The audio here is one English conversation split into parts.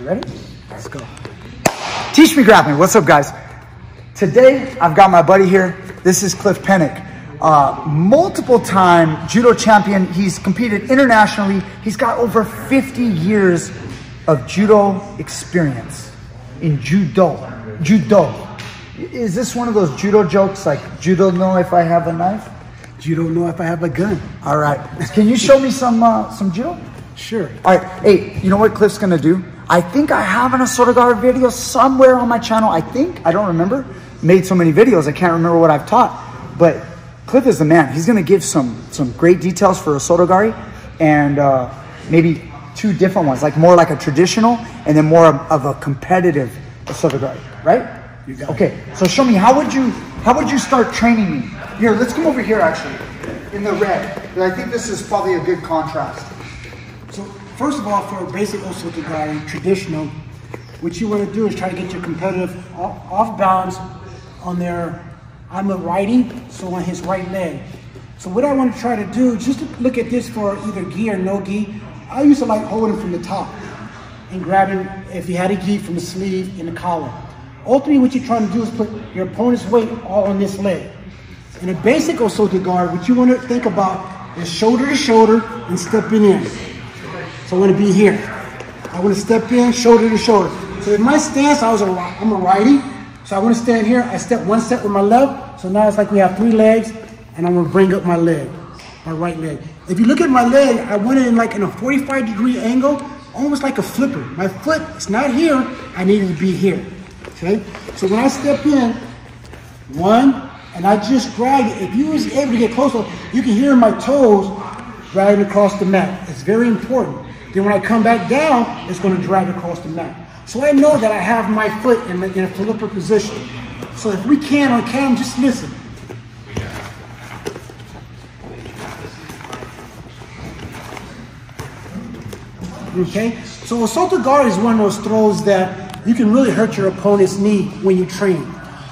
You ready? Let's go. Teach me grappling. What's up, guys? Today, I've got my buddy here. This is Cliff Penick. Uh, multiple time judo champion. He's competed internationally. He's got over 50 years of judo experience in judo. Judo. Is this one of those judo jokes like judo know if I have a knife? Judo know if I have a gun. All right. Can you show me some uh, some judo? Sure. All right. Hey, you know what Cliff's gonna do? I think I have an Osotogari video somewhere on my channel. I think I don't remember. Made so many videos, I can't remember what I've taught. But Cliff is the man. He's gonna give some some great details for Osotogari and uh, maybe two different ones, like more like a traditional and then more of, of a competitive Osotogari, right? You got it. okay. So show me how would you how would you start training me? Here, let's come over here actually, in the red. I think this is probably a good contrast. First of all, for a basic Osotogari, traditional, what you want to do is try to get your competitive off, balance on their, on the righty, so on his right leg. So what I want to try to do, just to look at this for either gi or no gi, I used to like holding from the top and grabbing, if you had a gi, from the sleeve and the collar. Ultimately, what you're trying to do is put your opponent's weight all on this leg. In a basic Osotogari, what you want to think about is shoulder to shoulder and stepping in. So I want to be here. I want to step in, shoulder to shoulder. So in my stance, I was a, I'm a righty. So I want to stand here. I step one step with my left. So now it's like we have three legs, and I'm going to bring up my leg, my right leg. If you look at my leg, I went in like in a 45 degree angle, almost like a flipper. My foot is not here. I needed to be here. Okay. So when I step in, one, and I just drag it. If you was able to get closer, you can hear my toes dragging across the mat. It's very important. Then when I come back down, it's going to drag across the mat. So I know that I have my foot in, in a flipper position. So if we can on cam, just listen. Okay? So Osotogari is one of those throws that you can really hurt your opponent's knee when you train.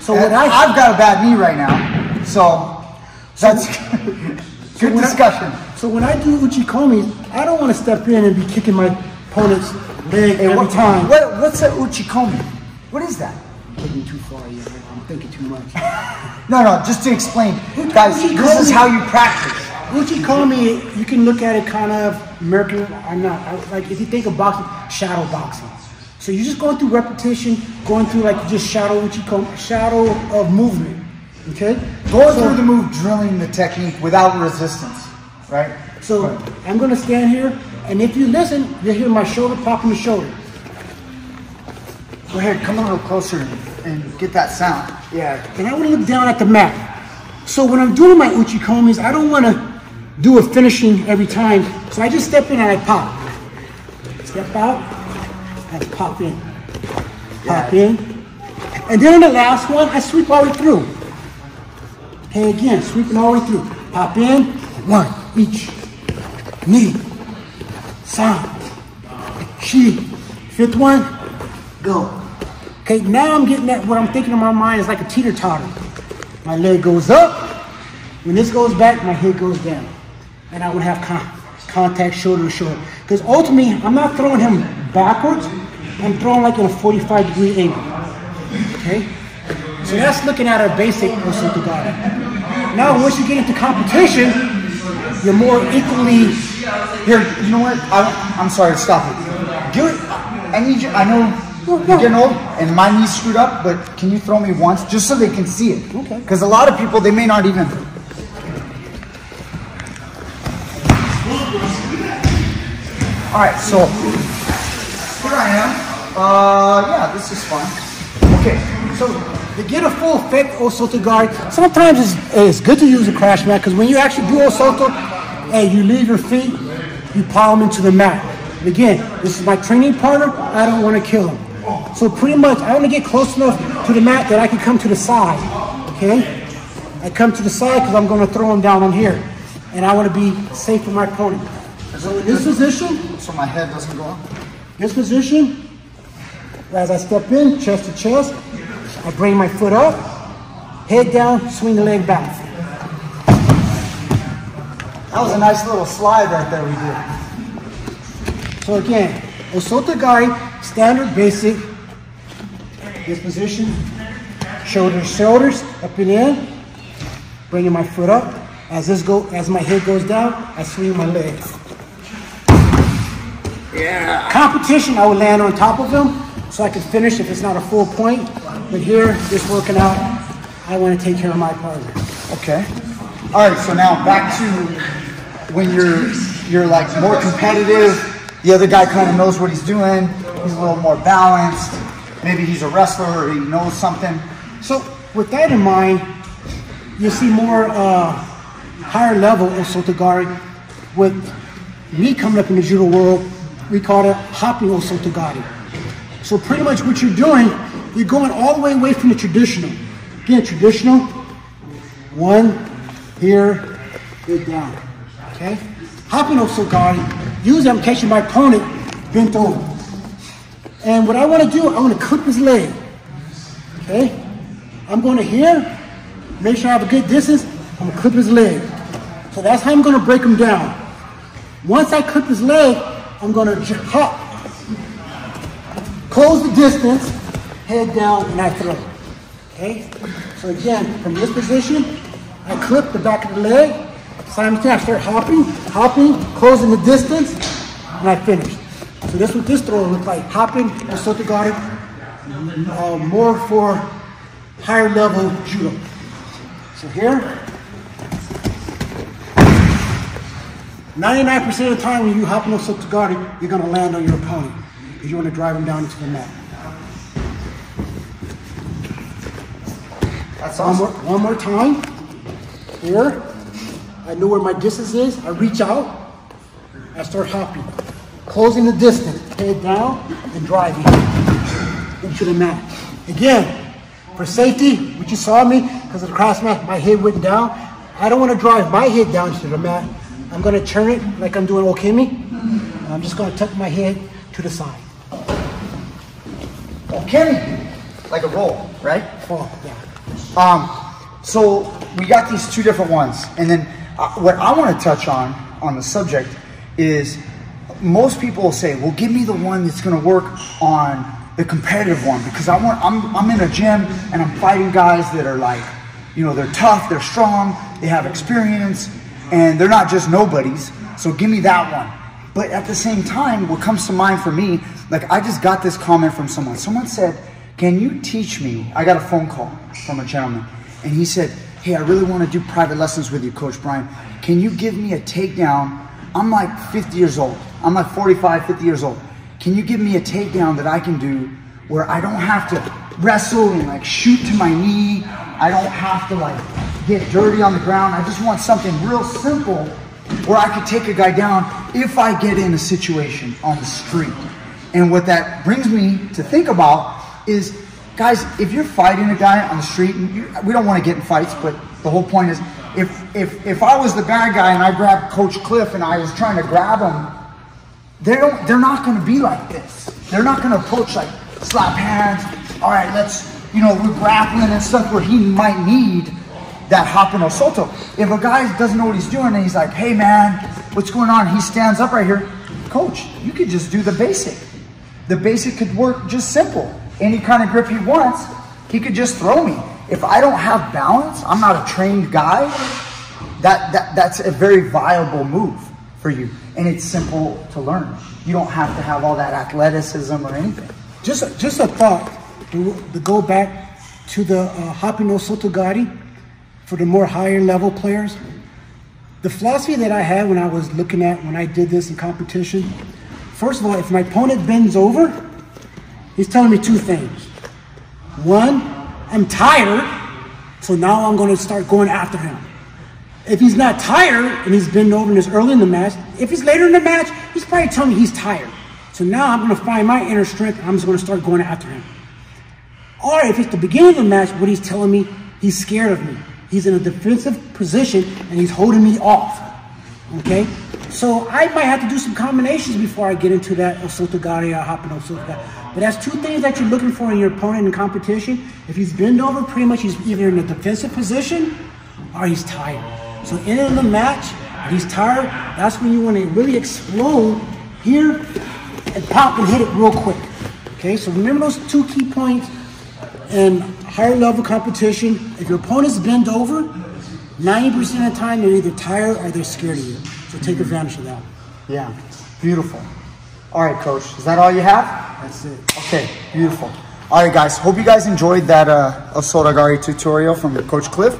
So what I I've got a bad knee right now, so that's good when I- discussion. So when I do uchikomi, I don't want to step in and be kicking my opponent's leg Hey, every what, time. what, what's a uchikomi? What is that? Taking too far yet. I'm thinking too much. No, no, just to explain, guys. This is how you practice. Uchikomi, you can look at it kind of American. I'm not I, like if you think of boxing, shadow boxing. So you're just going through repetition, going through like just shadow uchikomi, shadow of movement. Okay, Going So- through the move, drilling the technique without resistance, right? So I'm gonna stand here, and if you listen, you'll hear my shoulder pop in the shoulder. Go ahead, come a little closer and get that sound. Yeah, and I want to look down at the mat. So when I'm doing my uchikomis, I don't want to do a finishing every time. So I just step in and I pop. Step out, and pop in. Pop in. And then on the last one, I sweep all the way through. Okay, again, sweeping all the way through. Pop in, one, each. Knee, side, she. Fifth one, go. Okay, now I'm getting at what I'm thinking in my mind is like a teeter totter. My leg goes up. When this goes back, my head goes down. And I would have con- contact shoulder to shoulder. Because ultimately, I'm not throwing him backwards. I'm throwing like in a 45 degree angle. Okay? So that's looking at our basic Osotogari. Now, once you get into competition, you're more equally. Here, you know what? I, I'm sorry to stop it. I need you. I know you're getting old and my knee's screwed up, but can you throw me once just so they can see it? Okay. Because a lot of people, they may not even. All right, so here I am. Uh, yeah, this is fun. Okay, So to get a full effect Osotogari, sometimes it's, it's good to use a crash mat because when you actually do Osoto, hey, you leave your feet, you pile them into the mat. And again, this is my training partner. I don't want to kill him. So pretty much, I want to get close enough to the mat that I can come to the side. Okay, I come to the side because I'm going to throw him down on here, and I want to be safe for my opponent. So in this position, so my head doesn't go up. this position, as I step in, chest to chest, I bring my foot up, head down, swing the leg back. That was a nice little slide right there we did. So again, Osotogari, standard basic. This position, shoulders, shoulders, up and in. Bringing my foot up. As this go, as my head goes down, I swing my leg. Yeah. Competition, I would land on top of him so I can finish if it's not a full point. But here, just working out, I want to take care of my partner. Okay. All right. So now back to when you're you're like more competitive. The other guy kind of knows what he's doing. He's a little more balanced. Maybe he's a wrestler or he knows something. So with that in mind, you see more uh, higher level Osotogari. With me coming up in the judo world, we call it hopping Osotogari. So pretty much what you're doing, you're going all the way away from the traditional. Again, traditional, one, here, good down, okay? Hopping up, Osotogari, usually I'm catching my opponent bent over. And what I want to do, I want to clip his leg, okay? I'm going to here, make sure I have a good distance, I'm going to clip his leg. So that's how I'm going to break him down. Once I clip his leg, I'm going to hop, close the distance, head down, and I throw. Okay? So again, from this position, I clip the back of the leg, simultaneously I start hopping, hopping, closing the distance, and I finish. So this what this throw looks like, hopping Osotogari, uh, more for higher level judo. So here, 99% of the time when you hop on Sotogari, you're going to land on your opponent because you want to drive him down into the mat. That's One more, one more time. Here. I know where my distance is. I reach out. I start hopping. Closing the distance. Head down and driving into the mat. Again, for safety, what you saw me, because of the crash mat, my head went down. I don't want to drive my head down to the mat. I'm going to turn it like I'm doing ukemi. I'm just going to tuck my head to the side. Okay. Like a roll, right? Fall down. Um, so we got these two different ones, and then uh, what I want to touch on on the subject is most people will say, "Well, give me the one that's going to work on the competitive one," because I want I'm I'm in a gym and I'm fighting guys that are like, you know, they're tough, they're strong, they have experience, and they're not just nobodies. So give me that one. But at the same time, what comes to mind for me, like I just got this comment from someone. Someone said, Can you teach me? I got a phone call from a gentleman, and he said, Hey, I really want to do private lessons with you, Coach Brian. Can you give me a takedown? I'm like 50 years old. I'm like 45, 50 years old. Can you give me a takedown that I can do where I don't have to wrestle and like shoot to my knee? I don't have to like get dirty on the ground. I just want something real simple where I could take a guy down if I get in a situation on the street. And what that brings me to think about is, guys, if you're fighting a guy on the street, and you, we don't want to get in fights, but the whole point is, if if if I was the bad guy and I grabbed Coach Cliff and I was trying to grab him, they don't they're not going to be like this. They're not going to approach like slap hands. All right, let's you know we're grappling and stuff where he might need that Hopping Osoto. If a guy doesn't know what he's doing and he's like, hey man, what's going on? He stands up right here. Coach, you could just do the basic. The basic could work just simple. Any kind of grip he wants, he could just throw me. If I don't have balance, I'm not a trained guy, that, that that's a very viable move for you. And it's simple to learn. You don't have to have all that athleticism or anything. Just, just a thought to, to go back to the uh, Hopping Osotogari for the more higher level players. The philosophy that I had when I was looking at when I did this in competition, first of all, if my opponent bends over, he's telling me two things. One, I'm tired, so now I'm going to start going after him. If he's not tired and he's bending over and it's early in the match, if he's later in the match, he's probably telling me he's tired. So now I'm going to find my inner strength and I'm just going to start going after him. Or if it's the beginning of the match, what he's telling me, he's scared of me. He's in a defensive position and he's holding me off. Okay? So I might have to do some combinations before I get into that Osotogari or Hopping Osotogari. But that's two things that you're looking for in your opponent in competition. If he's bent over, pretty much he's either in a defensive position or he's tired. So in the match, if he's tired, that's when you want to really explode here and pop and hit it real quick. Okay, so remember those two key points in higher level competition. If your opponents bend over, 90% of the time they're either tired or they're scared of you. So take advantage of that. Yeah, beautiful. All right, coach, is that all you have? That's it. Okay, beautiful. All right, guys, hope you guys enjoyed that uh, tutorial from Coach Cliff.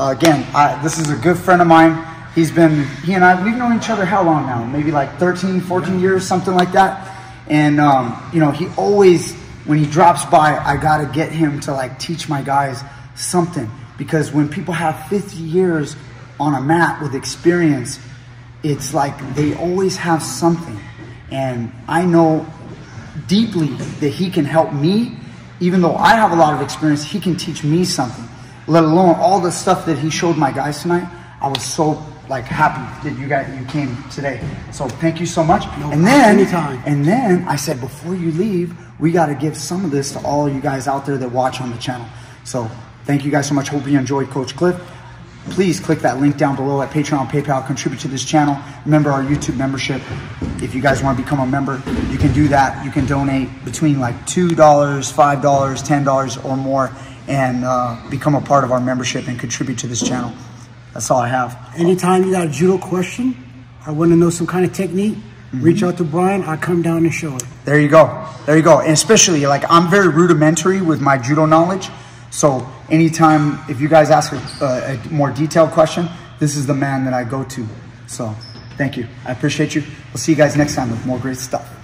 Uh, again, I, this is a good friend of mine. He's been, he and I, we've known each other how long now? Maybe like 13, 14 years, something like that. And, um, you know, he always, when he drops by, I got to get him to like teach my guys something. Because when people have 50 years on a mat with experience, it's like they always have something. And I know deeply that he can help me, even though I have a lot of experience, he can teach me something, let alone all the stuff that he showed my guys tonight. I was so like happy that you guys you came today. So thank you so much. No and then anytime. and then I said before you leave, we got to give some of this to all you guys out there that watch on the channel. So thank you guys so much. Hope you enjoyed Coach Cliff please click that link down below at Patreon, PayPal, contribute to this channel. Remember our YouTube membership. If you guys want to become a member, you can do that. You can donate between like $2, $5, $10 or more and uh, become a part of our membership and contribute to this channel. That's all I have. Anytime you got a judo question, I want to know some kind of technique, reach out to Brian. I'll come down and show it. There you go. There you go. And especially like I'm very rudimentary with my judo knowledge. So anytime if you guys ask a, a more detailed question, this is the man that I go to. So thank you. I appreciate you. We'll see you guys next time with more great stuff.